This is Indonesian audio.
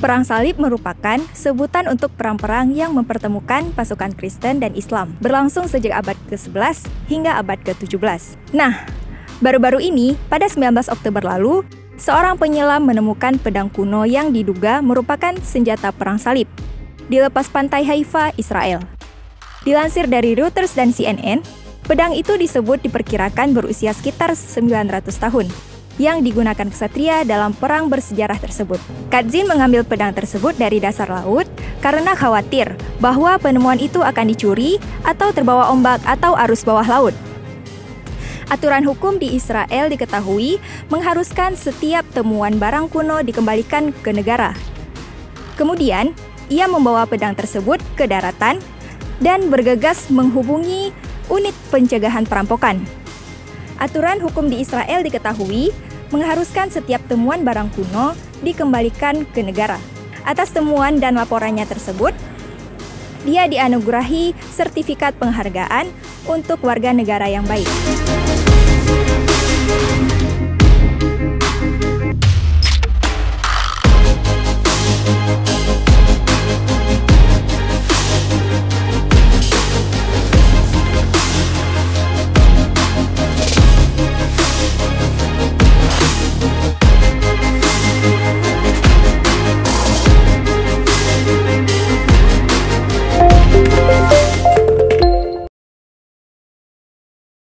Perang Salib merupakan sebutan untuk perang-perang yang mempertemukan pasukan Kristen dan Islam, berlangsung sejak abad ke-11 hingga abad ke-17. Nah, baru-baru ini, pada 19 Oktober lalu, seorang penyelam menemukan pedang kuno yang diduga merupakan senjata perang salib di lepas pantai Haifa, Israel. Dilansir dari Reuters dan CNN, pedang itu disebut diperkirakan berusia sekitar 900 tahun yang digunakan kesatria dalam perang bersejarah tersebut. Katzin mengambil pedang tersebut dari dasar laut karena khawatir bahwa penemuan itu akan dicuri atau terbawa ombak atau arus bawah laut. Aturan hukum di Israel diketahui mengharuskan setiap temuan barang kuno dikembalikan ke negara. Kemudian, ia membawa pedang tersebut ke daratan dan bergegas menghubungi unit pencegahan perampokan. Aturan hukum di Israel diketahui mengharuskan setiap temuan barang kuno dikembalikan ke negara. Atas temuan dan laporannya tersebut, dia dianugerahi sertifikat penghargaan untuk warga negara yang baik.